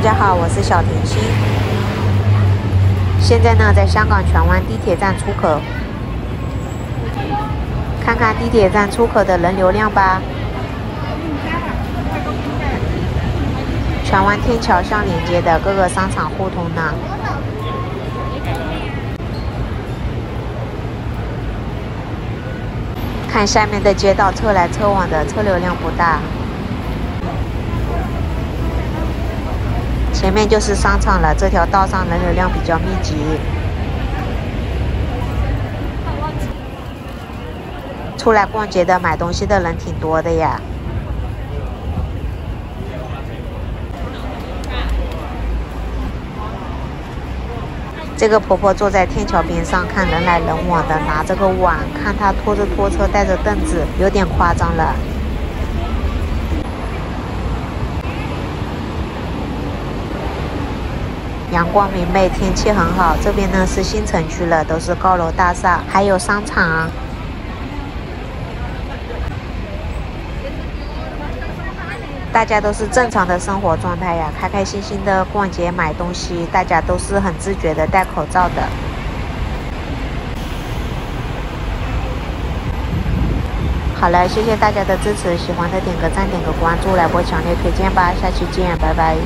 大家好，我是小甜心。现在呢，在香港荃湾地铁站出口，看看地铁站出口的人流量吧。荃湾天桥相连接的各个商场互通呢。看下面的街道，车来车往的，车流量不大。前面就是商场了，这条道上人流量比较密集。出来逛街的、买东西的人挺多的呀。这个婆婆坐在天桥边上，看人来人往的，拿着个碗，看她拖着拖车，带着凳子，有点夸张了。阳光明媚，天气很好。这边呢是新城区了，都是高楼大厦，还有商场。大家都是正常的生活状态呀，开开心心的逛街买东西，大家都是很自觉的戴口罩的。好了，谢谢大家的支持，喜欢的点个赞，点个关注，来波强烈推荐吧，下期见，拜拜。